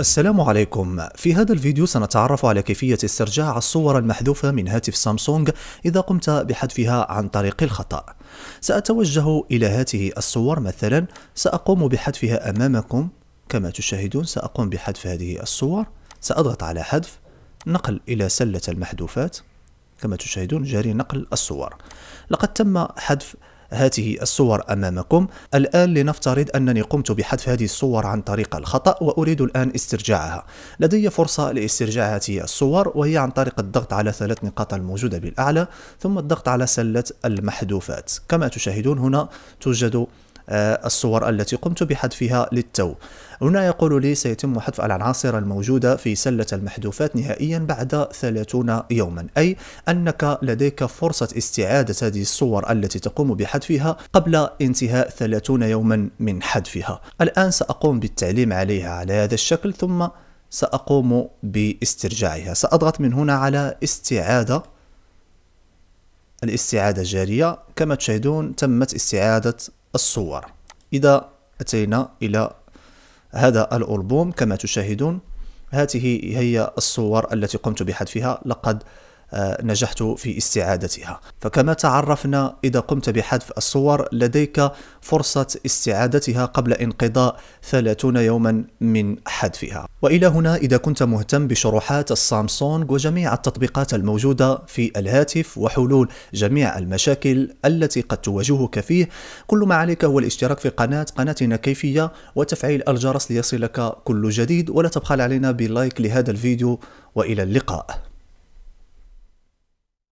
السلام عليكم. في هذا الفيديو سنتعرف على كيفية استرجاع الصور المحذوفة من هاتف سامسونج إذا قمت بحذفها عن طريق الخطأ. سأتوجه إلى هذه الصور مثلا. سأقوم بحذفها أمامكم. كما تشاهدون سأقوم بحذف هذه الصور. سأضغط على حذف. نقل إلى سلة المحذوفات. كما تشاهدون جاري نقل الصور. لقد تم حذف هذه الصور أمامكم. الآن لنفترض أنني قمت بحذف هذه الصور عن طريق الخطأ وأريد الآن استرجاعها. لدي فرصة لاسترجاع هذه الصور وهي عن طريق الضغط على ثلاث نقاط الموجودة بالأعلى ثم الضغط على سلة المحذوفات. كما تشاهدون هنا توجد الصور التي قمت بحذفها للتو. هنا يقول لي سيتم حذف العناصر الموجودة في سلة المحذوفات نهائيا بعد 30 يوما. أي أنك لديك فرصة استعادة هذه الصور التي تقوم بحذفها قبل انتهاء 30 يوما من حذفها. الآن سأقوم بالتعليم عليها على هذا الشكل ثم سأقوم باسترجاعها. سأضغط من هنا على استعادة. الاستعادة جارية. كما تشاهدون تمت استعادة الصور. إذا أتينا إلى هذا الألبوم كما تشاهدون هذه هي الصور التي قمت بحذفها. لقد نجحت في استعادتها. فكما تعرفنا إذا قمت بحذف الصور لديك فرصة استعادتها قبل انقضاء 30 يوما من حذفها. وإلى هنا إذا كنت مهتم بشروحات السامسونج وجميع التطبيقات الموجودة في الهاتف وحلول جميع المشاكل التي قد تواجهك فيه كل ما عليك هو الاشتراك في قناة قناتنا كيفية وتفعيل الجرس ليصلك كل جديد. ولا تبخل علينا بلايك لهذا الفيديو وإلى اللقاء.